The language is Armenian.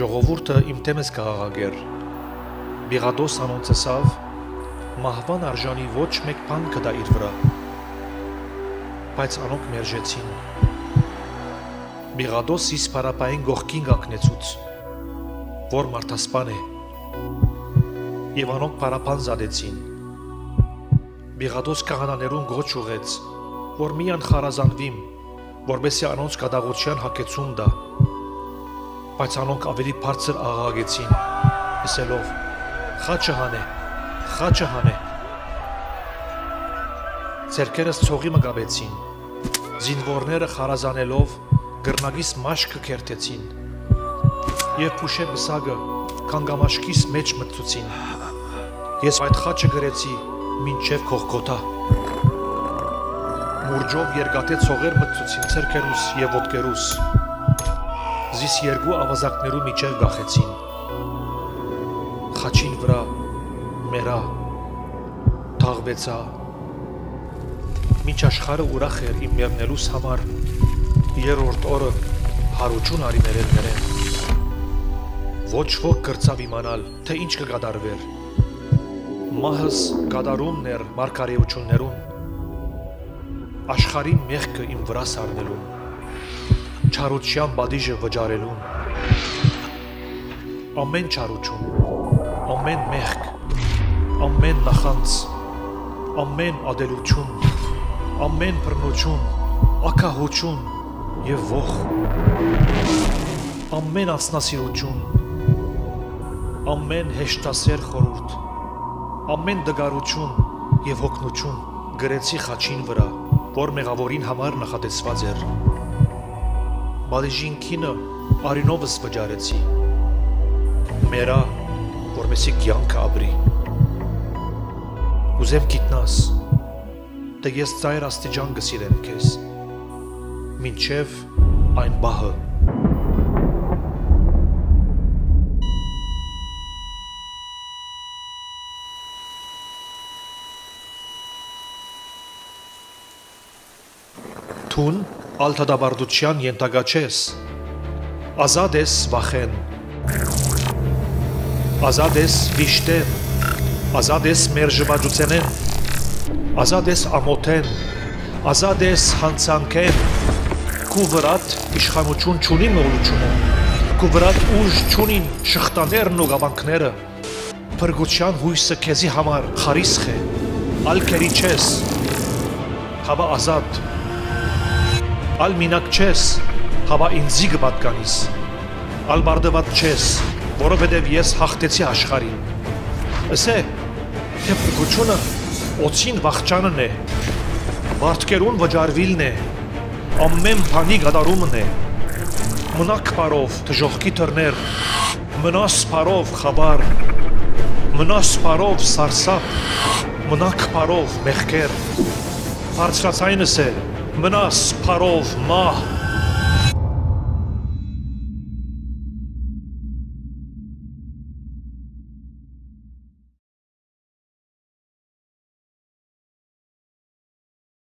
Ժողովուրդը իմ դեմս կհաղագեր։ Բիղադոս անոնցսավ մահվան արժանի ոչ մեկ բան կդա իր վրա։ Բայց անոնք մերժեցին։ Բիղադոս իս պարապային գողքին գակնեցուց, որ մարդասպան է։ Եվ անոնք պարապան զադեցին։ Բիղադոս կաղանաներուն գոչ ուղեց, որ միան խարազանվիմ, որբեսի անոնց կադաղության հակեցում դա բայց անոնք ավելի բարձր աղաղագեցին, ասելով. «Խաչը հանե, խաչը հանե»։ Ձերքերս ցողի մգաբեցին։ Զինվորները խարազանելով գրնագիս մաշկը կերտեցին։ Եվ փուշե բսագը կանգամաշկիս մեջ մտցուցին։ Ես այդ խաչը գրեցի մինչև Քողգոթա։ Մուրջով երկատե ցողեր մտցուցին ցերքերուս եւ ոտքերուս զիս երկու ավազակներու միջև գախեցին։ Խաչին վրա մերա թաղվեցա։ Մինչ աշխարը ուրախ էր իմ մեռնելուս համար, երրորդ օրը հարություն արի ներելներեն։ Ոչ ոք կրծավ իմանալ, թե ինչ կգադարվեր։ Մահս գադարումն էր մարգարեություններուն։ Աշխարհի մեղքը իմ վրա սառնելուն չարության բադիժը վճարելուն։ Ամեն չարություն, ամեն մեղք, ամեն նախանց, ամեն ադելություն, ամեն բռնություն, ակահություն եւ ող, ամեն անձնասիրություն, ամեն հեշտասեր խորուրդ, ամեն դգարություն եւ հոգնություն գրեցի խաչին վրա, որ մեղավորին համար նախատեսված էր Մալիժին քինը արինովս վճարեցի։ Մերա, որմեսի կյանքը ապրի։ Ուզեմ գիտնաս, թե ես ծայր աստիճան գսիրեմ քեզ։ Մինչև այն բահը Թուն ալթադաբարդության ենթակա չես։ Ազատ ես վախեն։ Ազատ ես վիշտեն։ Ազատ ես մերժվածությունեն։ Ազատ ես ամոթեն։ Ազատ ես հանցանքեն։ Քու վրատ իշխանություն չունի մոլությունը։ Քու վրատ ուժ չունին շղթաներն ու գավանքները։ Փրկության հույսը քեզի համար խարիսխ է։ Ալքերի չես։ Հավա ազատ ալ մինակ չես, հավա ինձի գպատկանիս, ալ բարդված չես, որովհետև ես հաղթեցի աշխարին։ Ասե, թե փրկությունը օծին վախճանն է, վարդկերուն վճարվիլն է, ամեն բանի գադարումն է, մնակ պարով թժողքի թրներ, մնաս պարով խաբար, մնաս պարով սարսապ, մնակ պարով մեղքեր, բարձրացայնս է, Manas Parov Ma.